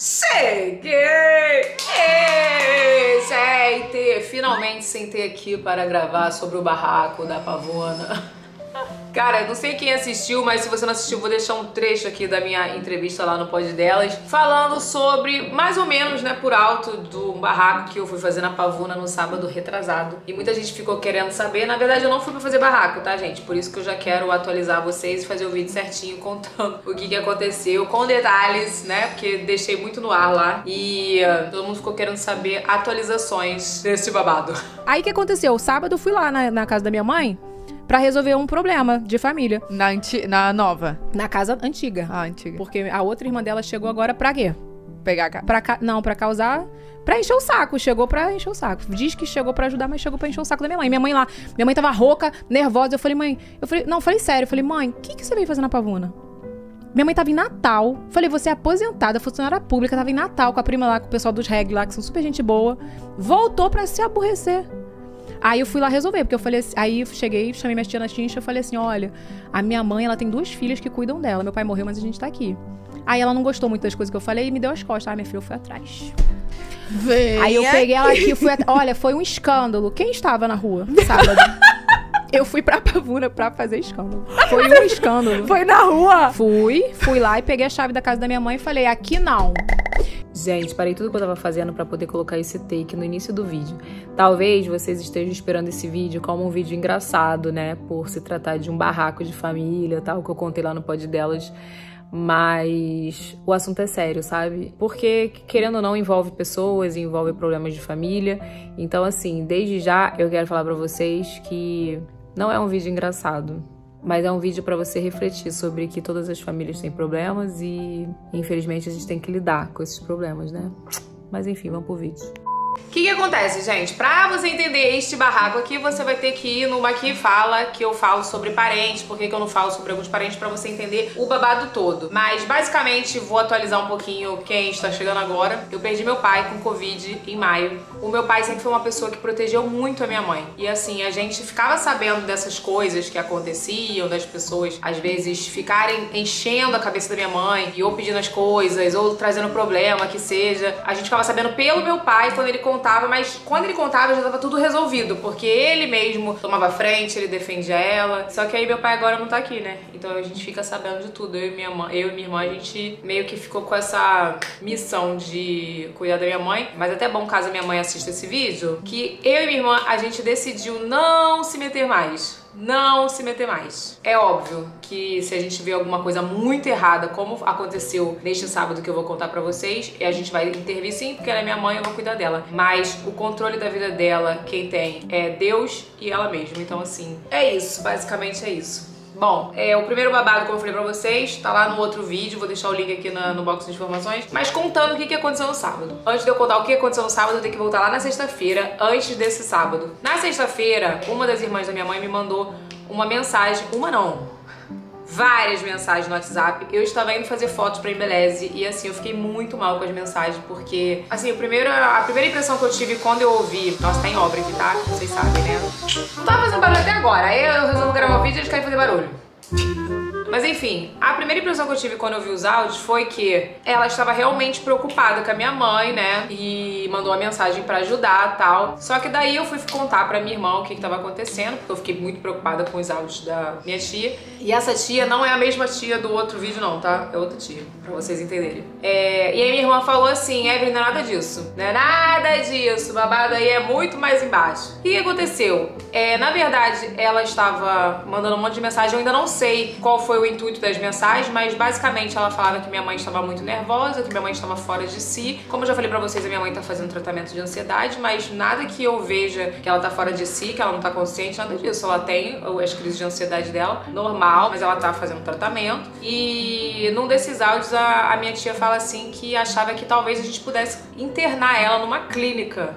Cheguei! Ei, gente! Finalmente sentei aqui para gravar sobre o barraco da pavona. Cara, não sei quem assistiu, mas se você não assistiu, vou deixar um trecho aqui da minha entrevista lá no pod delas, falando sobre, mais ou menos, né, por alto, do barraco que eu fui fazer na Pavuna no sábado retrasado. E muita gente ficou querendo saber. Na verdade, eu não fui pra fazer barraco, tá, gente? Por isso que eu já quero atualizar vocês e fazer o vídeo certinho, contando o que, que aconteceu, com detalhes, né? Porque deixei muito no ar lá. E uh, todo mundo ficou querendo saber atualizações desse babado. Aí o que aconteceu? Sábado eu fui lá na, na casa da minha mãe para resolver um problema de família. Na, anti na nova? Na casa antiga. Ah, antiga. Porque a outra irmã dela chegou agora pra quê? Pegar a pra ca... Não, pra causar. Pra encher o saco. Chegou pra encher o saco. Diz que chegou pra ajudar, mas chegou pra encher o saco da minha mãe. Minha mãe lá. Minha mãe tava rouca, nervosa. Eu falei, mãe. Eu falei, não, eu falei sério. Eu falei, mãe, o que, que você veio fazer na pavuna? Minha mãe tava em Natal. Falei, você é aposentada, funcionária pública, tava em Natal com a prima lá, com o pessoal dos reggae lá, que são super gente boa. Voltou pra se aborrecer. Aí eu fui lá resolver, porque eu falei assim, aí eu cheguei, chamei minha tia na tincha, eu falei assim, olha, a minha mãe, ela tem duas filhas que cuidam dela. Meu pai morreu, mas a gente tá aqui. Aí ela não gostou muito das coisas que eu falei e me deu as costas. Ah, minha filha, eu fui atrás. Vem aí eu peguei ela aqui, fui at... olha, foi um escândalo. Quem estava na rua sábado? eu fui pra Pavuna pra fazer escândalo. Foi um escândalo. Foi na rua? Fui, fui lá e peguei a chave da casa da minha mãe e falei, aqui não. Gente, parei tudo que eu tava fazendo para poder colocar esse take no início do vídeo. Talvez vocês estejam esperando esse vídeo como um vídeo engraçado, né? Por se tratar de um barraco de família, tal, que eu contei lá no pod delas. Mas o assunto é sério, sabe? Porque, querendo ou não, envolve pessoas, envolve problemas de família. Então, assim, desde já eu quero falar para vocês que não é um vídeo engraçado. Mas é um vídeo para você refletir sobre que todas as famílias têm problemas e, infelizmente, a gente tem que lidar com esses problemas, né? Mas enfim, vamos pro vídeo. O que, que acontece, gente? Pra você entender este barraco aqui, você vai ter que ir numa que fala que eu falo sobre parentes, por que, que eu não falo sobre alguns parentes, pra você entender o babado todo. Mas, basicamente, vou atualizar um pouquinho quem está chegando agora. Eu perdi meu pai com Covid em maio. O meu pai sempre foi uma pessoa que protegeu muito a minha mãe. E, assim, a gente ficava sabendo dessas coisas que aconteciam, das pessoas, às vezes, ficarem enchendo a cabeça da minha mãe, e ou pedindo as coisas, ou trazendo problema, que seja. A gente ficava sabendo pelo meu pai, quando ele contava, mas quando ele contava já tava tudo resolvido, porque ele mesmo tomava frente, ele defendia ela. Só que aí meu pai agora não tá aqui, né? Então a gente fica sabendo de tudo. Eu e minha mãe, eu e minha irmã, a gente meio que ficou com essa missão de cuidar da minha mãe. Mas até bom caso a minha mãe assista esse vídeo, que eu e minha irmã a gente decidiu não se meter mais não se meter mais. É óbvio que se a gente vê alguma coisa muito errada, como aconteceu neste sábado que eu vou contar pra vocês, a gente vai intervir sim, porque ela é minha mãe, eu vou cuidar dela. Mas o controle da vida dela, quem tem é Deus e ela mesma. Então, assim, é isso. Basicamente é isso. Bom, é, o primeiro babado, como eu falei pra vocês, tá lá no outro vídeo, vou deixar o link aqui na, no box de informações, mas contando o que, que aconteceu no sábado. Antes de eu contar o que aconteceu no sábado, eu tenho que voltar lá na sexta-feira, antes desse sábado. Na sexta-feira, uma das irmãs da minha mãe me mandou uma mensagem, uma não, várias mensagens no WhatsApp. Eu estava indo fazer fotos pra Embeleze e assim, eu fiquei muito mal com as mensagens, porque assim, o primeiro, a primeira impressão que eu tive quando eu ouvi. Nossa, tá em obra aqui, tá? Vocês sabem, né? Não tava fazendo barulho até agora. Aí eu resolvo gravar o vídeo e eles querem fazer barulho. Mas enfim, a primeira impressão que eu tive quando eu vi os áudios foi que ela estava realmente preocupada com a minha mãe, né? E mandou uma mensagem para ajudar tal. Só que daí eu fui contar pra minha irmã o que estava acontecendo, porque eu fiquei muito preocupada com os áudios da minha tia. E essa tia não é a mesma tia do outro vídeo, não, tá? É outra tia, pra vocês entenderem. É... E aí minha irmã falou assim: Evelyn, não é nada disso. Não é nada disso. O babado aí é muito mais embaixo. O que aconteceu? É, na verdade, ela estava mandando um monte de mensagem, eu ainda não sei qual foi o intuito das mensagens, mas basicamente ela falava que minha mãe estava muito nervosa, que minha mãe estava fora de si. Como eu já falei pra vocês, a minha mãe tá fazendo tratamento de ansiedade, mas nada que eu veja que ela tá fora de si, que ela não tá consciente, nada disso. Ela tem as crises de ansiedade dela, normal, mas ela tá fazendo tratamento. E num desses áudios a, a minha tia fala assim que achava que talvez a gente pudesse internar ela numa clínica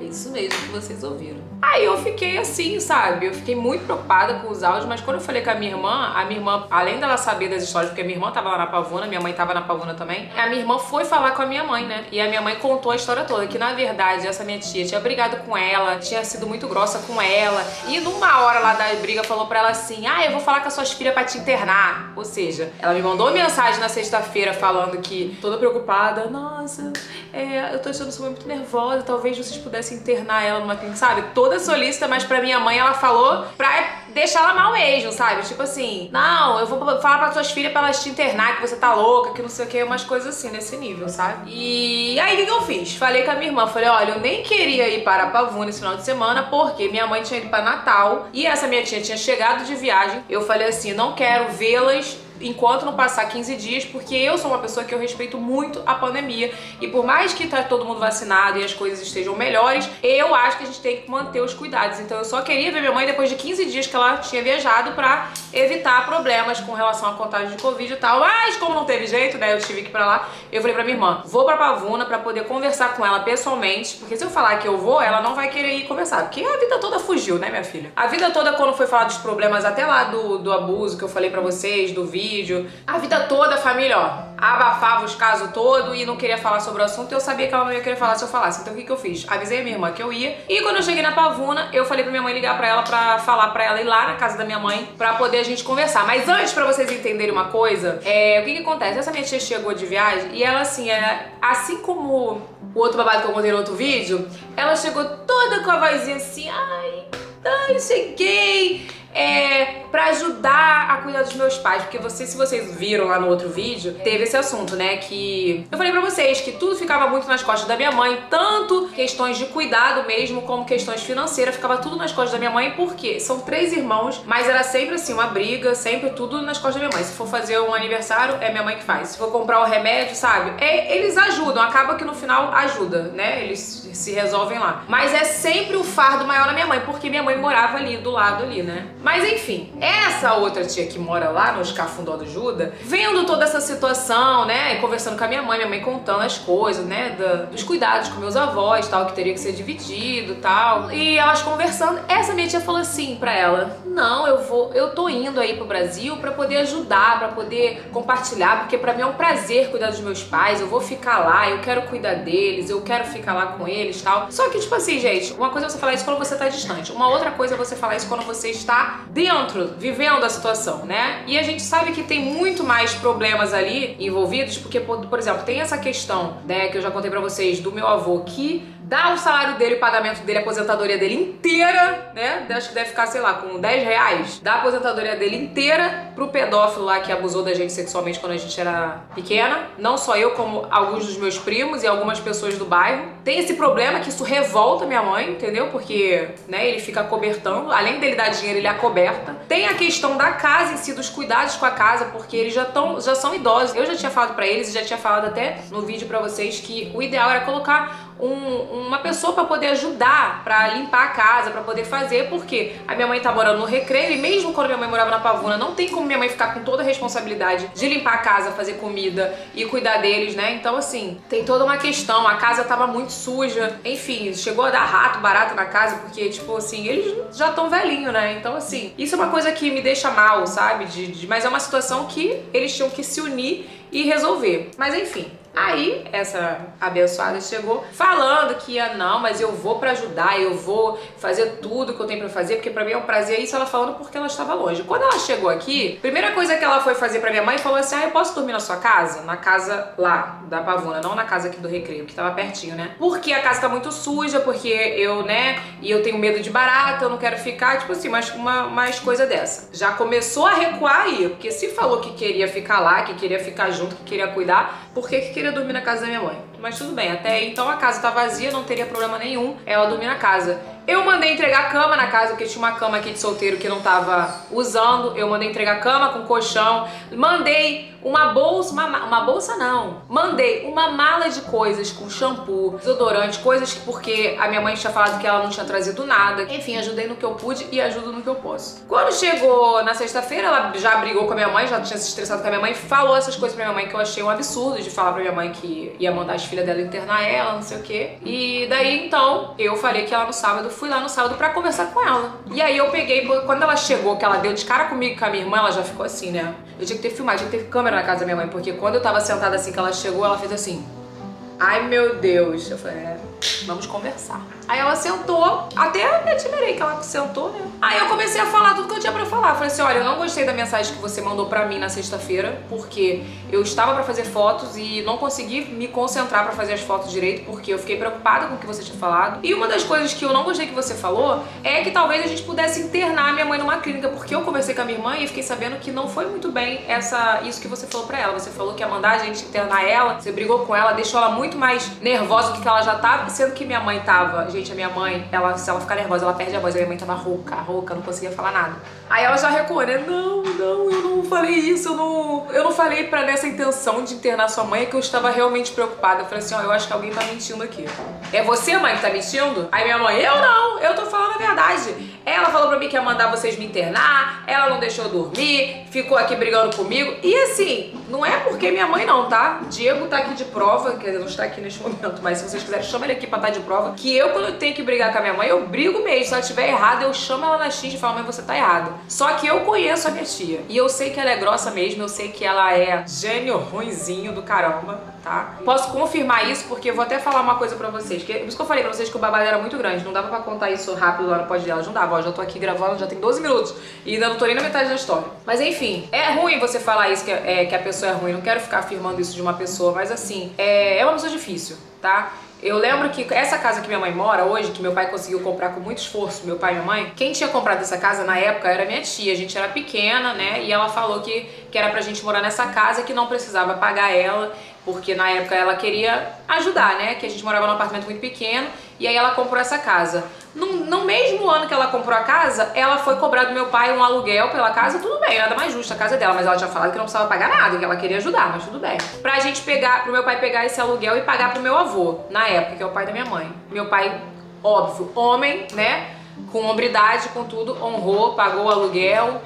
Isso mesmo que vocês ouviram. Aí eu fiquei assim, sabe? Eu fiquei muito preocupada com os áudios, mas quando eu falei com a minha irmã, a minha irmã, além dela saber das histórias, porque a minha irmã tava lá na Pavuna, minha mãe tava na Pavuna também, a minha irmã foi falar com a minha mãe, né? E a minha mãe contou a história toda, que na verdade essa minha tia tinha brigado com ela, tinha sido muito grossa com ela, e numa hora lá da briga falou pra ela assim: Ah, eu vou falar com as suas filhas pra te internar. Ou seja, ela me mandou mensagem na sexta-feira falando que toda preocupada, nossa, é, eu tô achando sua mãe muito nervosa, talvez vocês pudessem internar ela numa sabe? Toda solícita, mas pra minha mãe ela falou pra deixar ela mal mesmo, sabe? Tipo assim, não, eu vou falar pra suas filhas pra elas te internar, que você tá louca, que não sei o que, umas coisas assim, nesse nível, sabe? E aí o que, que eu fiz? Falei com a minha irmã, falei, olha, eu nem queria ir para Pavuna esse final de semana, porque minha mãe tinha ido para Natal e essa minha tia tinha chegado de viagem. Eu falei assim, não quero vê-las enquanto não passar 15 dias, porque eu sou uma pessoa que eu respeito muito a pandemia e por mais que tá todo mundo vacinado e as coisas estejam melhores, eu acho que a gente tem que manter os cuidados. Então eu só queria ver minha mãe depois de 15 dias que ela tinha viajado para evitar problemas com relação à contagem de Covid e tal. Mas como não teve jeito, né, eu tive que ir pra lá, eu falei pra minha irmã, vou pra Pavuna para poder conversar com ela pessoalmente, porque se eu falar que eu vou, ela não vai querer ir conversar, porque a vida toda fugiu, né, minha filha? A vida toda quando foi falar dos problemas até lá do, do abuso que eu falei para vocês, do vídeo, vídeo. A vida toda a família, ó, abafava os casos todo e não queria falar sobre o assunto. Eu sabia que ela não ia querer falar se eu falasse. Então o que, que eu fiz? Avisei a minha irmã que eu ia. E quando eu cheguei na Pavuna, eu falei pra minha mãe ligar pra ela pra falar pra ela ir lá na casa da minha mãe pra poder a gente conversar. Mas antes, pra vocês entenderem uma coisa, é, o que, que acontece? Essa minha tia chegou de viagem e ela, assim, é, assim como o outro babado que eu contei no outro vídeo, ela chegou toda com a vozinha assim, ai, ai, cheguei é, para ajudar a cuidar dos meus pais, porque vocês, se vocês viram lá no outro vídeo, teve esse assunto, né, que eu falei para vocês que tudo ficava muito nas costas da minha mãe, tanto questões de cuidado mesmo, como questões financeiras, ficava tudo nas costas da minha mãe, porque são três irmãos, mas era sempre assim, uma briga, sempre tudo nas costas da minha mãe. Se for fazer um aniversário, é minha mãe que faz. Se for comprar o um remédio, sabe? É, eles ajudam, acaba que no final ajuda, né? Eles se resolvem lá. Mas é sempre o fardo maior na minha mãe, porque minha mãe morava ali, do lado ali, né? Mas enfim, essa outra tia que mora lá no Escafundó do Juda, vendo toda essa situação, né, conversando com a minha mãe, minha mãe contando as coisas, né, da, dos cuidados com meus avós, tal, que teria que ser dividido, tal. E elas conversando, essa minha tia falou assim pra ela: "Não, eu vou, eu tô indo aí pro Brasil para poder ajudar, para poder compartilhar, porque para mim é um prazer cuidar dos meus pais, eu vou ficar lá, eu quero cuidar deles, eu quero ficar lá com eles, tal". Só que tipo assim, gente, uma coisa é você falar isso quando você tá distante, uma outra coisa é você falar isso quando você está dentro, vivendo a situação, né? E a gente sabe que tem muito mais problemas ali envolvidos, porque, por, por exemplo, tem essa questão, né, que eu já contei para vocês, do meu avô que dá o salário dele, o pagamento dele, a aposentadoria dele inteira, né? Acho que deve ficar, sei lá, com 10 reais. Dá a aposentadoria dele inteira pro pedófilo lá que abusou da gente sexualmente quando a gente era pequena. Não só eu, como alguns dos meus primos e algumas pessoas do bairro. Tem esse problema que isso revolta minha mãe, entendeu? Porque, né, ele fica cobertando. Além dele dar dinheiro, ele acoberta. Tem a questão da casa em si, dos cuidados com a casa, porque eles já, tão, já são idosos. Eu já tinha falado para eles, já tinha falado até no vídeo para vocês que o ideal era colocar um, uma pessoa para poder ajudar, para limpar a casa, para poder fazer, porque a minha mãe tá morando no recreio e mesmo quando minha mãe morava na Pavuna, não tem como minha mãe ficar com toda a responsabilidade de limpar a casa, fazer comida e cuidar deles, né? Então, assim, tem toda uma questão. A casa tava muito suja, enfim, chegou a dar rato, barato na casa, porque, tipo assim, eles já estão velhinhos, né? Então, assim, isso é uma coisa que me deixa mal, sabe? De, de, mas é uma situação que eles tinham que se unir e resolver. Mas enfim, Aí essa abençoada chegou falando que ia não, mas eu vou para ajudar, eu vou fazer tudo que eu tenho para fazer, porque para mim é um prazer isso ela falando porque ela estava longe. Quando ela chegou aqui, primeira coisa que ela foi fazer para minha mãe falou assim: "Ah, eu posso dormir na sua casa?" Na casa lá da Pavuna, não na casa aqui do Recreio, que tava pertinho, né? Porque a casa tá muito suja, porque eu, né, e eu tenho medo de barata, eu não quero ficar, tipo assim, mais uma mais coisa dessa. Já começou a recuar aí, porque se falou que queria ficar lá, que queria ficar junto, que queria cuidar, por que que queria dormir na casa da minha mãe. Mas tudo bem, até então a casa tá vazia, não teria problema nenhum ela dormir na casa. Eu mandei entregar cama na casa, porque tinha uma cama aqui de solteiro que não tava usando. Eu mandei entregar cama com colchão. Mandei uma bolsa, uma, uma, bolsa não. Mandei uma mala de coisas com shampoo, desodorante, coisas que porque a minha mãe tinha falado que ela não tinha trazido nada. Enfim, ajudei no que eu pude e ajudo no que eu posso. Quando chegou na sexta-feira, ela já brigou com a minha mãe, já tinha se estressado com a minha mãe, falou essas coisas pra minha mãe que eu achei um absurdo de falar pra minha mãe que ia mandar as filhas dela internar ela, não sei o quê. E daí então, eu falei que ela no sábado, fui lá no sábado para conversar com ela. E aí eu peguei, quando ela chegou, que ela deu de cara comigo com a minha irmã, ela já ficou assim, né? Eu tinha que ter filmado, tinha que ter câmera na casa da minha mãe, porque quando eu tava sentada assim que ela chegou, ela fez assim. Ai meu Deus. Eu falei, é, vamos conversar. Aí ela sentou, até me admirei que ela sentou, né? Aí eu comecei a falar tudo que eu tinha pra falar. Falei assim: olha, eu não gostei da mensagem que você mandou pra mim na sexta-feira, porque eu estava pra fazer fotos e não consegui me concentrar pra fazer as fotos direito, porque eu fiquei preocupada com o que você tinha falado. E uma das coisas que eu não gostei que você falou é que talvez a gente pudesse internar minha mãe numa clínica, porque eu conversei com a minha irmã e fiquei sabendo que não foi muito bem essa isso que você falou pra ela. Você falou que ia mandar a gente internar ela, você brigou com ela, deixou ela muito mais nervosa do que ela já tava, sendo que minha mãe tava. Gente, a minha mãe, ela, se ela ficar nervosa, ela perde a voz. A minha mãe tava rouca, rouca, não conseguia falar nada. Aí ela já recuou, né? Não, não, eu não falei isso, eu não. Eu não falei pra nessa intenção de internar sua mãe, é que eu estava realmente preocupada. Eu falei assim, ó, eu acho que alguém tá mentindo aqui. É você, mãe, que tá mentindo? Aí minha mãe, eu não, eu tô falando a verdade. Ela falou pra mim que ia mandar vocês me internar, ela não deixou dormir, ficou aqui brigando comigo. E assim, não é porque minha mãe não, tá? Diego tá aqui de prova, quer dizer, não está aqui neste momento, mas se vocês quiserem, chama ele aqui pra estar de prova. Que eu, quando eu tenho que brigar com a minha mãe, eu brigo mesmo. Se ela estiver errada, eu chamo ela na X e falo, mãe, você tá errada. Só que eu conheço a minha tia. E eu sei que ela é grossa mesmo, eu sei que ela é gênio ruinzinho do caramba, tá? Posso confirmar isso porque eu vou até falar uma coisa pra vocês. Que, por isso que eu falei pra vocês que o babado era muito grande. Não dava pra contar isso rápido lá no pod delas. Não dava, ó, já tô aqui gravando, já tem 12 minutos. E ainda não tô nem na metade da história. Mas enfim, é ruim você falar isso, que, é, que a pessoa é ruim. Não quero ficar afirmando isso de uma pessoa, mas assim, é, é uma pessoa difícil, tá? Eu lembro que essa casa que minha mãe mora hoje, que meu pai conseguiu comprar com muito esforço, meu pai e minha mãe, quem tinha comprado essa casa na época era minha tia. A gente era pequena, né? E ela falou que, que era pra gente morar nessa casa, que não precisava pagar ela, porque na época ela queria ajudar, né? Que a gente morava num apartamento muito pequeno e aí ela comprou essa casa. No, no, mesmo ano que ela comprou a casa, ela foi cobrar do meu pai um aluguel pela casa, tudo bem, nada mais justo a casa dela, mas ela tinha falado que não precisava pagar nada, que ela queria ajudar, mas tudo bem. Pra gente pegar, pro meu pai pegar esse aluguel e pagar pro meu avô, na época, que é o pai da minha mãe. Meu pai, óbvio, homem, né? Com hombridade, com tudo, honrou, pagou o aluguel,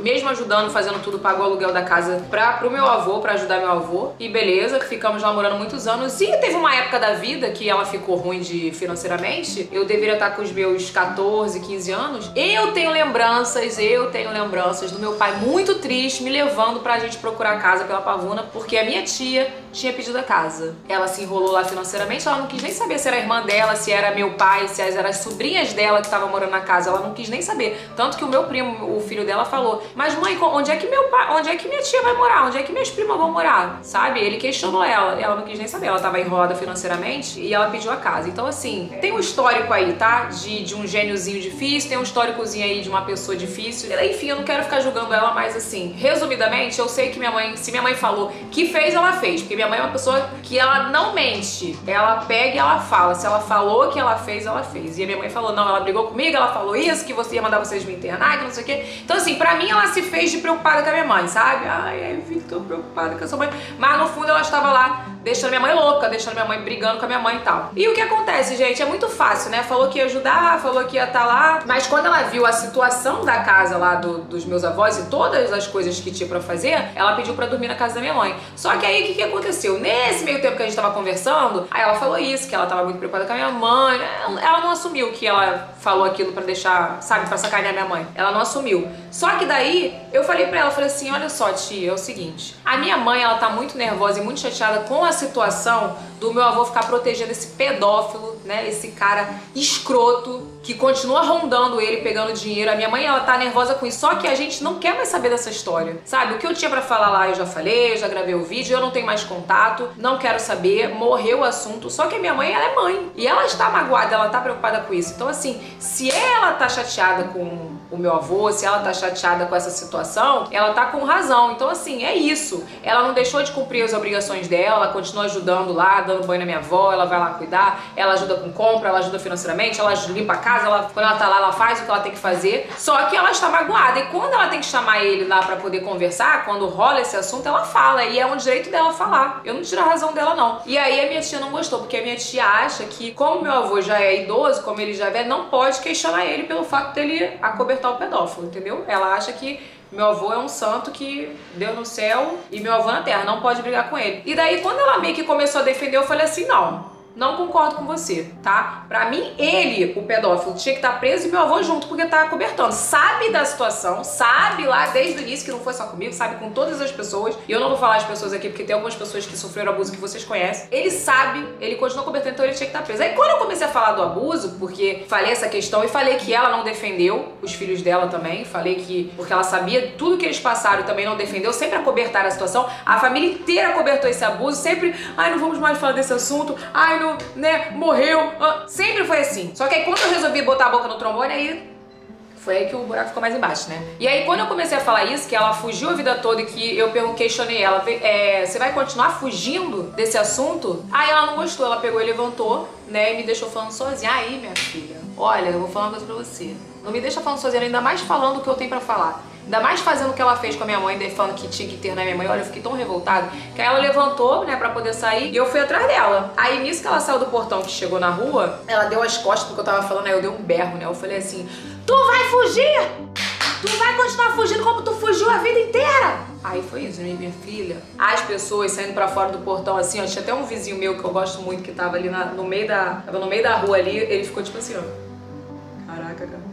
mesmo ajudando, fazendo tudo, pagou o aluguel da casa pra, pro meu avô, pra ajudar meu avô. E beleza, ficamos lá morando muitos anos. E teve uma época da vida que ela ficou ruim de financeiramente. Eu deveria estar com os meus 14, 15 anos. Eu tenho lembranças, eu tenho lembranças do meu pai muito triste, me levando pra gente procurar casa pela Pavuna, porque a minha tia tinha pedido a casa. Ela se enrolou lá financeiramente, ela não quis nem saber se era a irmã dela, se era meu pai, se eram as sobrinhas dela que estavam morando na casa. Ela não quis nem saber. Tanto que o meu primo, o filho dela, falou: Mas mãe, onde é que meu pai, onde é que minha tia vai morar? Onde é que minhas primas vão morar? Sabe? Ele questionou ela. Ela não quis nem saber. Ela tava enrolada financeiramente e ela pediu a casa. Então, assim, tem um histórico aí, tá? De, de um gêniozinho difícil, tem um históricozinho aí de uma pessoa difícil. Enfim, eu não quero ficar julgando ela, mas assim, resumidamente, eu sei que minha mãe, se minha mãe falou que fez, ela fez. Porque minha mãe é uma pessoa que ela não mente. Ela pega e ela fala. Se ela falou que ela fez, ela fez. E a minha mãe falou: não, ela brigou comigo, ela falou isso, que você ia mandar vocês me internar, que não sei o quê. Então, assim, pra mim ela se fez de preocupada com a minha mãe, sabe? Ai, ai, Victor, preocupada com a sua mãe. Mas no fundo ela estava lá deixando minha mãe louca, deixando minha mãe brigando com a minha mãe e tal. E o que acontece, gente? É muito fácil, né? Falou que ia ajudar, falou que ia estar tá lá, mas quando ela viu a situação da casa lá do, dos meus avós e todas as coisas que tinha para fazer, ela pediu para dormir na casa da minha mãe. Só que aí o que, que aconteceu? Nesse meio tempo que a gente tava conversando, aí ela falou isso, que ela tava muito preocupada com a minha mãe. Ela não assumiu que ela falou aquilo para deixar, sabe, pra sacanear minha mãe. Ela não assumiu. Só que daí eu falei para ela, falei assim: olha só, tia, é o seguinte, a minha mãe ela tá muito nervosa e muito chateada com a situação do meu avô ficar protegendo esse pedófilo, né? Esse cara escroto que continua rondando ele, pegando dinheiro. A minha mãe, ela tá nervosa com isso. Só que a gente não quer mais saber dessa história, sabe? O que eu tinha para falar lá, eu já falei, eu já gravei o vídeo, eu não tenho mais contato, não quero saber, morreu o assunto. Só que a minha mãe, ela é mãe. E ela está magoada, ela tá preocupada com isso. Então, assim, se ela tá chateada com o meu avô, se ela tá chateada com essa situação, ela tá com razão. Então, assim, é isso. Ela não deixou de cumprir as obrigações dela, ela continua ajudando lá, dando banho na minha avó, ela vai lá cuidar, ela ajuda com compra, ela ajuda financeiramente, ela limpa a casa, ela, quando ela tá lá, ela faz o que ela tem que fazer. Só que ela está magoada. E quando ela tem que chamar ele lá para poder conversar, quando rola esse assunto, ela fala. E é um direito dela falar. Eu não tiro a razão dela, não. E aí a minha tia não gostou, porque a minha tia acha que, como meu avô já é idoso, como ele já é não pode questionar ele pelo fato dele acobertar o pedófilo, entendeu? Ela acha que meu avô é um santo que deu no céu e meu avô na terra, não pode brigar com ele. E daí, quando ela meio que começou a defender, eu falei assim: não, não concordo com você, tá? Pra mim, ele, o pedófilo, tinha que estar preso e meu avô junto, porque tá cobertando. Sabe da situação, sabe lá desde o início que não foi só comigo, sabe com todas as pessoas. E eu não vou falar as pessoas aqui, porque tem algumas pessoas que sofreram abuso que vocês conhecem. Ele sabe, ele continua cobertando, então ele tinha que estar preso. Aí quando eu comecei a falar do abuso, porque falei essa questão e falei que ela não defendeu os filhos dela também, falei que, porque ela sabia tudo que eles passaram também não defendeu, sempre acobertar a situação. A família inteira cobertou esse abuso, sempre, ai, não vamos mais falar desse assunto, ai, não né, morreu. Ah, sempre foi assim. Só que aí quando eu resolvi botar a boca no trombone, aí foi aí que o buraco ficou mais embaixo, né? E aí, quando eu comecei a falar isso, que ela fugiu a vida toda e que eu questionei ela, é, você vai continuar fugindo desse assunto? Aí ela não gostou, ela pegou e levantou, né, e me deixou falando sozinha. Aí, minha filha, olha, eu vou falar uma coisa pra você. Não me deixa falando sozinha, ainda mais falando o que eu tenho pra falar. Ainda mais fazendo o que ela fez com a minha mãe, falando que tinha que ter na minha mãe. Olha, eu fiquei tão revoltada. Que aí ela levantou, né, pra poder sair e eu fui atrás dela. Aí nisso que ela saiu do portão que chegou na rua, ela deu as costas porque eu tava falando, aí eu dei um berro, né? Eu falei assim: Tu vai fugir! Tu vai continuar fugindo como tu fugiu a vida inteira! Aí foi isso, né, minha filha. As pessoas saindo pra fora do portão assim, ó. Tinha até um vizinho meu que eu gosto muito que tava ali na, no meio da. Tava no meio da rua ali, ele ficou tipo assim, ó. Caraca, cara.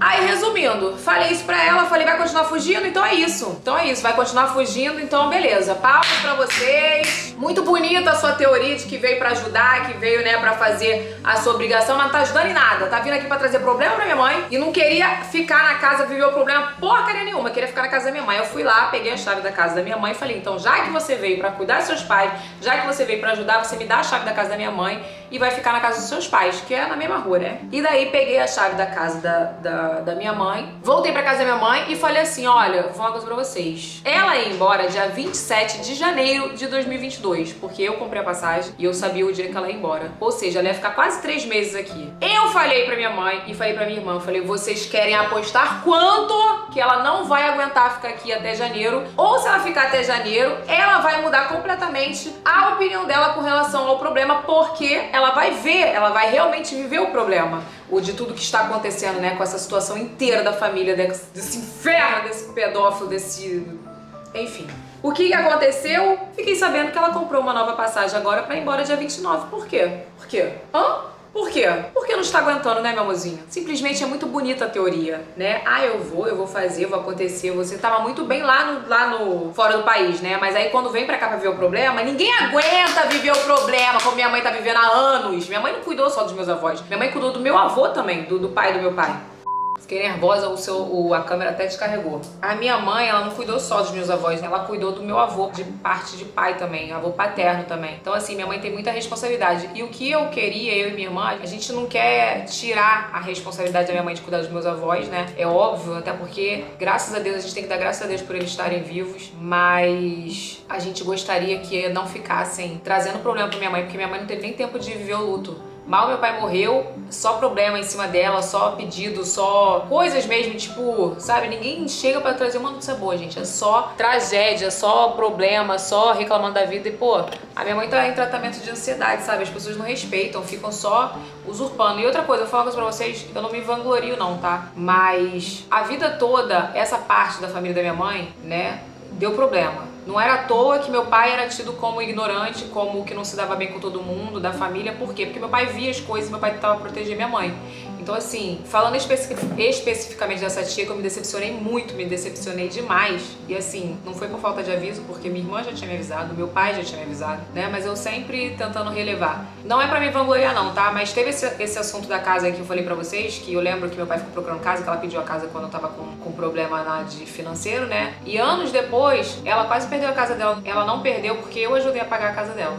Aí, resumindo, falei isso pra ela, falei, vai continuar fugindo? Então é isso. Então é isso, vai continuar fugindo, então beleza. Palmas pra vocês. Muito bonita a sua teoria de que veio pra ajudar, que veio, né, pra fazer a sua obrigação, mas não tá ajudando em nada. Tá vindo aqui pra trazer problema pra minha mãe e não queria ficar na casa, viver o problema porcaria nenhuma, queria ficar na casa da minha mãe. Eu fui lá, peguei a chave da casa da minha mãe e falei, então já que você veio pra cuidar dos seus pais, já que você veio pra ajudar, você me dá a chave da casa da minha mãe e vai ficar na casa dos seus pais, que é na mesma rua, né? E daí peguei a chave da casa da, da, da minha mãe, voltei pra casa da minha mãe e falei assim: olha, vou falar uma coisa pra vocês. Ela ia embora dia 27 de janeiro de 2022, porque eu comprei a passagem e eu sabia o dia que ela ia embora. Ou seja, ela ia ficar quase três meses aqui. Eu falei pra minha mãe e falei pra minha irmã: falei, vocês querem apostar quanto que ela não vai aguentar ficar aqui até janeiro? Ou se ela ficar até janeiro, ela vai mudar completamente a opinião dela com relação ao problema, porque ela ela vai ver, ela vai realmente viver o problema, o de tudo que está acontecendo, né, com essa situação inteira da família, desse, desse inferno, desse pedófilo, desse. Enfim. O que aconteceu? Fiquei sabendo que ela comprou uma nova passagem agora para ir embora dia 29. Por quê? Por quê? Hã? Por quê? Porque não está aguentando, né, meu amorzinho? Simplesmente é muito bonita a teoria, né? Ah, eu vou, eu vou fazer, vou acontecer. Você tava muito bem lá no, lá no fora do país, né? Mas aí quando vem pra cá pra ver o problema, ninguém aguenta viver o problema como minha mãe tá vivendo há anos. Minha mãe não cuidou só dos meus avós. Minha mãe cuidou do meu avô também, do, do pai do meu pai. Fiquei nervosa, o seu, o, a câmera até descarregou. A minha mãe, ela não cuidou só dos meus avós, ela cuidou do meu avô, de parte de pai também, avô paterno também. Então, assim, minha mãe tem muita responsabilidade. E o que eu queria, eu e minha irmã, a gente não quer tirar a responsabilidade da minha mãe de cuidar dos meus avós, né? É óbvio, até porque, graças a Deus, a gente tem que dar graças a Deus por eles estarem vivos, mas a gente gostaria que não ficassem trazendo problema pra minha mãe, porque minha mãe não teve nem tempo de viver o luto. Mal meu pai morreu, só problema em cima dela, só pedido, só coisas mesmo, tipo, sabe? Ninguém chega para trazer uma notícia boa, gente. É só tragédia, só problema, só reclamando da vida. E, pô, a minha mãe tá em tratamento de ansiedade, sabe? As pessoas não respeitam, ficam só usurpando. E outra coisa, eu falo uma coisa pra vocês, eu não me vanglorio, não, tá? Mas a vida toda, essa parte da família da minha mãe, né, deu problema não era à toa que meu pai era tido como ignorante, como que não se dava bem com todo mundo, da família. Por quê? Porque meu pai via as coisas e meu pai tentava proteger minha mãe. Então, assim, falando especificamente dessa tia, que eu me decepcionei muito, me decepcionei demais. E assim, não foi por falta de aviso, porque minha irmã já tinha me avisado, meu pai já tinha me avisado, né? Mas eu sempre tentando relevar. Não é pra me vangloriar, não, tá? Mas teve esse, esse assunto da casa aí que eu falei pra vocês, que eu lembro que meu pai ficou procurando casa, que ela pediu a casa quando eu tava com, com problema de financeiro, né? E anos depois, ela quase perdeu a casa dela. Ela não perdeu porque eu ajudei a pagar a casa dela.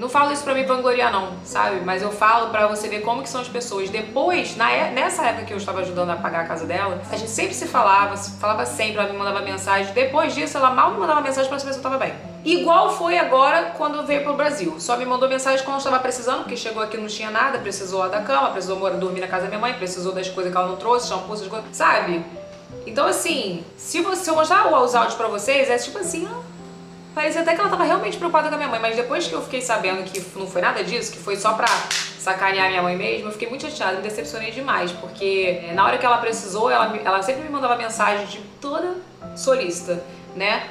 Não falo isso pra me vangloriar não, sabe? Mas eu falo pra você ver como que são as pessoas. Depois, na, é, nessa época que eu estava ajudando a pagar a casa dela, a gente sempre se falava, se falava sempre, ela me mandava mensagem. Depois disso, ela mal me mandava mensagem pra saber se eu tava bem. Igual foi agora quando veio pro Brasil. Só me mandou mensagem quando estava precisando, porque chegou aqui não tinha nada, precisou lá da cama, precisou morar, dormir na casa da minha mãe, precisou das coisas que ela não trouxe, shampoo, essas coisas, sabe? Então assim, se, você, se eu mostrar os áudios pra vocês, é tipo assim, ah, parecia até que ela tava realmente preocupada com a minha mãe, mas depois que eu fiquei sabendo que não foi nada disso, que foi só pra sacanear minha mãe mesmo, eu fiquei muito chateada, me decepcionei demais, porque é, na hora que ela precisou, ela, ela sempre me mandava mensagem de toda solista, né?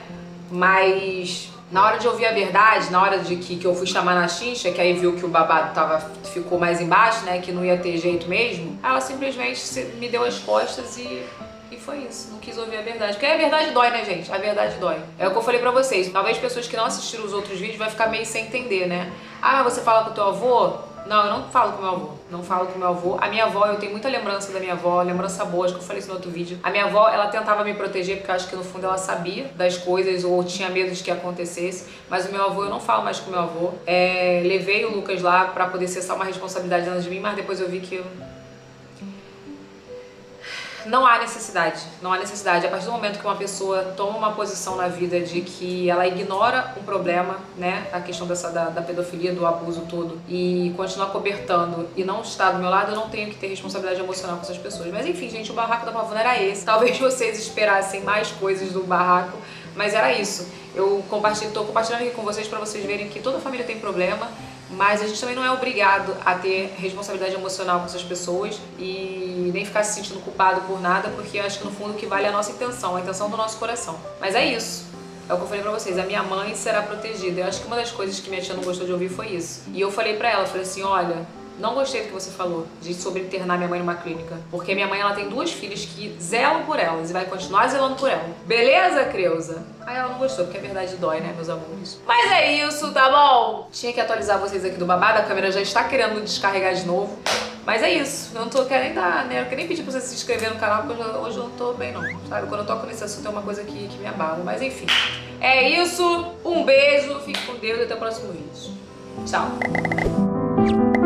Mas na hora de ouvir a verdade, na hora de que, que eu fui chamar na chincha, que aí viu que o babado tava, ficou mais embaixo, né? Que não ia ter jeito mesmo, ela simplesmente me deu as costas e e foi isso, não quis ouvir a verdade. Porque a verdade dói, né, gente? A verdade dói. É o que eu falei pra vocês. Talvez pessoas que não assistiram os outros vídeos vai ficar meio sem entender, né? Ah, você fala com o teu avô? Não, eu não falo com meu avô. Não falo com meu avô. A minha avó, eu tenho muita lembrança da minha avó, lembrança boa, acho que eu falei isso no outro vídeo. A minha avó, ela tentava me proteger, porque eu acho que no fundo ela sabia das coisas ou tinha medo de que acontecesse. Mas o meu avô, eu não falo mais com meu avô. É, levei o Lucas lá pra poder só uma responsabilidade de mim, mas depois eu vi que eu não há necessidade, não há necessidade. A partir do momento que uma pessoa toma uma posição na vida de que ela ignora um problema, né, a questão dessa da, da pedofilia, do abuso todo, e continua cobertando e não está do meu lado, eu não tenho que ter responsabilidade emocional com essas pessoas. Mas enfim, gente, o barraco da Pavuna era esse. Talvez vocês esperassem mais coisas do barraco, mas era isso. Eu compartilho, tô compartilhando aqui com vocês para vocês verem que toda família tem problema mas a gente também não é obrigado a ter responsabilidade emocional com essas pessoas e nem ficar se sentindo culpado por nada, porque eu acho que no fundo o que vale é a nossa intenção, a intenção do nosso coração. Mas é isso. É o que eu falei pra vocês, a minha mãe será protegida. Eu acho que uma das coisas que minha tia não gostou de ouvir foi isso. E eu falei pra ela, falei assim, olha, não gostei do que você falou, de sobre internar minha mãe numa clínica. Porque minha mãe ela tem duas filhas que zelam por elas e vai continuar zelando por ela. Beleza, Creuza? Aí ela não gostou, porque a verdade dói, né, meus amores? Mas é isso, tá bom? Tinha que atualizar vocês aqui do babado, a câmera já está querendo descarregar de novo. Mas é isso, eu não tô querendo dar, né? Eu quero nem pedir pra você se inscrever no canal, porque hoje eu não tô bem não, sabe? Quando eu toco nesse assunto é uma coisa que, que me abala. Mas enfim, é isso, um beijo, fique com Deus e até o próximo vídeo. Tchau!